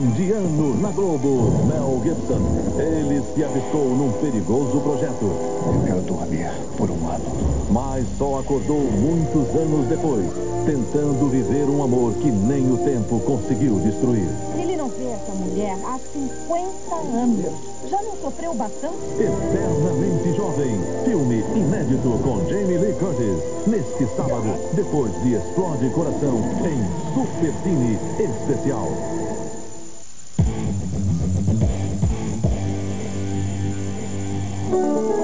Indiano na Globo, Mel Gibson. Ele se avistou num perigoso projeto. Eu quero dormir por um ano. Mas só acordou muitos anos depois, tentando viver um amor que nem o tempo conseguiu destruir. Ele não vê essa mulher há 50 anos. Já não sofreu bastante? Eternamente Jovem. Filme inédito com Jamie Lee Curtis. Neste sábado, depois de Explode Coração, em Super Cine Especial. Música